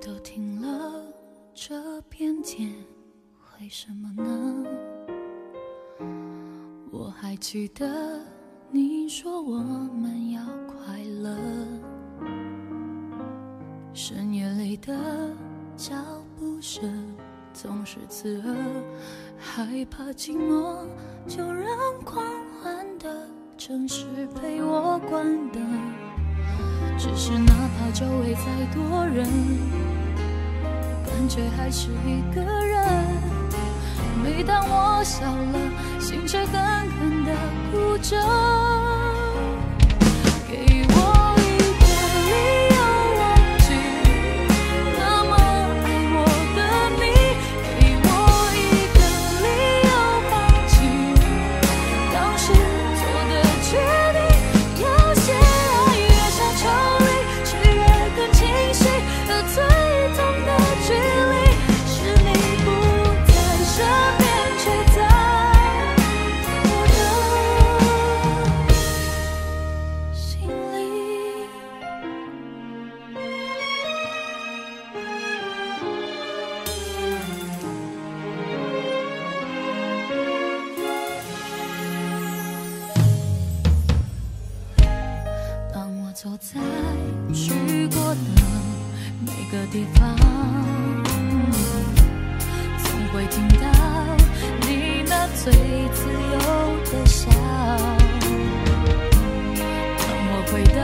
都停了，这片天为什么呢？我还记得你说我们要快乐，深夜里的脚步声总是刺耳，害怕寂寞，就让狂欢的城市陪我关灯。只是哪怕周围再多人，感觉还是一个人。每当我笑了，心却狠狠地哭着。坐在去过的每个地方，总会听到你那最自由的笑。当我回到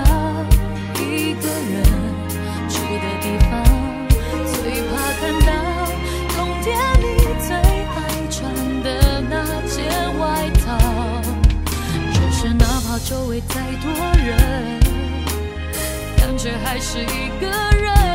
一个人住的地方，最怕看到冬天你最爱穿的那件外套。只是哪怕周围再多人，却还是一个人。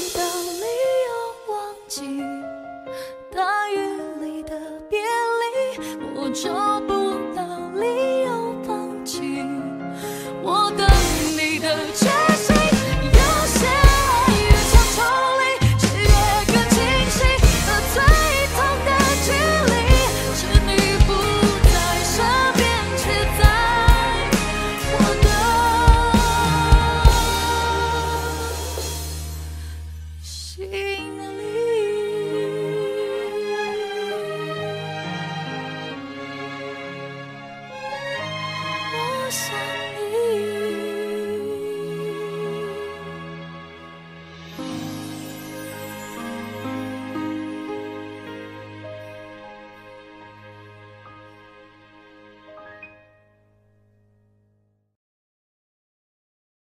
不到理由忘记大雨里的别离，我找